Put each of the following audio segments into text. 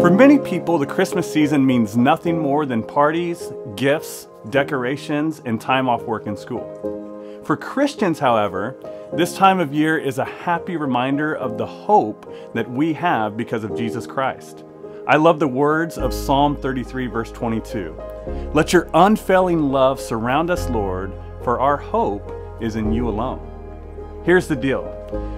For many people, the Christmas season means nothing more than parties, gifts, decorations, and time off work and school. For Christians, however, this time of year is a happy reminder of the hope that we have because of Jesus Christ. I love the words of Psalm 33, verse 22. Let your unfailing love surround us, Lord, for our hope is in you alone. Here's the deal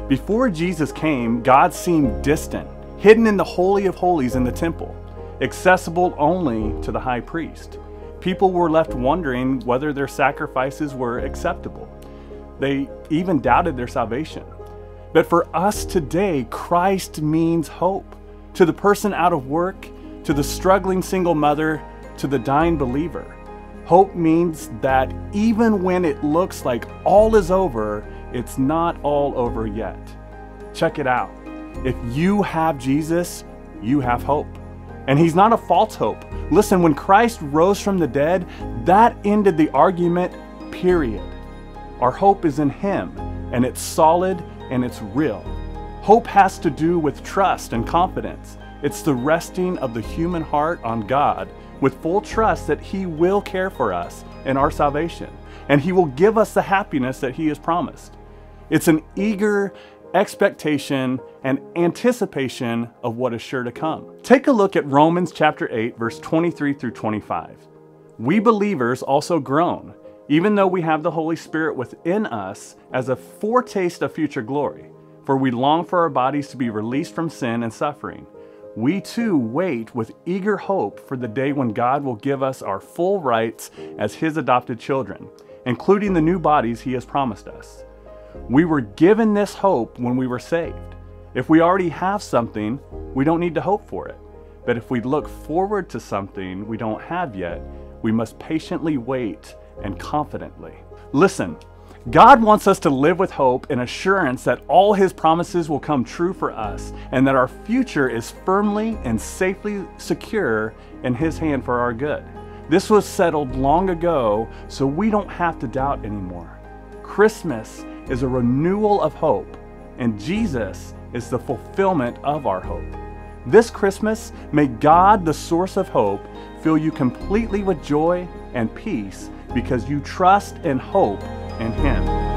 before Jesus came, God seemed distant hidden in the Holy of Holies in the temple, accessible only to the high priest. People were left wondering whether their sacrifices were acceptable. They even doubted their salvation. But for us today, Christ means hope. To the person out of work, to the struggling single mother, to the dying believer. Hope means that even when it looks like all is over, it's not all over yet. Check it out. If you have Jesus, you have hope. And he's not a false hope. Listen, when Christ rose from the dead, that ended the argument, period. Our hope is in him, and it's solid and it's real. Hope has to do with trust and confidence. It's the resting of the human heart on God with full trust that He will care for us and our salvation, and He will give us the happiness that He has promised. It's an eager expectation, and anticipation of what is sure to come. Take a look at Romans chapter 8, verse 23 through 25. We believers also groan, even though we have the Holy Spirit within us as a foretaste of future glory, for we long for our bodies to be released from sin and suffering. We too wait with eager hope for the day when God will give us our full rights as His adopted children, including the new bodies He has promised us. We were given this hope when we were saved. If we already have something, we don't need to hope for it. But if we look forward to something we don't have yet, we must patiently wait and confidently. Listen, God wants us to live with hope and assurance that all His promises will come true for us and that our future is firmly and safely secure in His hand for our good. This was settled long ago, so we don't have to doubt anymore. Christmas is a renewal of hope, and Jesus is the fulfillment of our hope. This Christmas, may God, the source of hope, fill you completely with joy and peace because you trust and hope in Him.